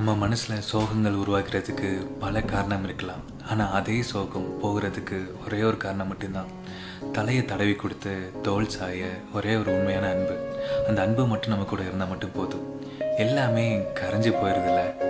நம்ம மனசில் சோகங்கள் உருவாக்குறதுக்கு பல காரணம் இருக்கலாம். ஆனால் அதே சோகம் போகிறதுக்கு ஒரே ஒரு காரணம் மட்டும்தான். தலையை தடவி கொடுத்து தோல் சாய ஒரே ஒரு உண்மையான அன்பு. அந்த அன்பு மட்டும் நம்ம கூட இருந்தால் மட்டும் போதும். எல்லாமே கரைஞ்சி போயிடுதில்ல.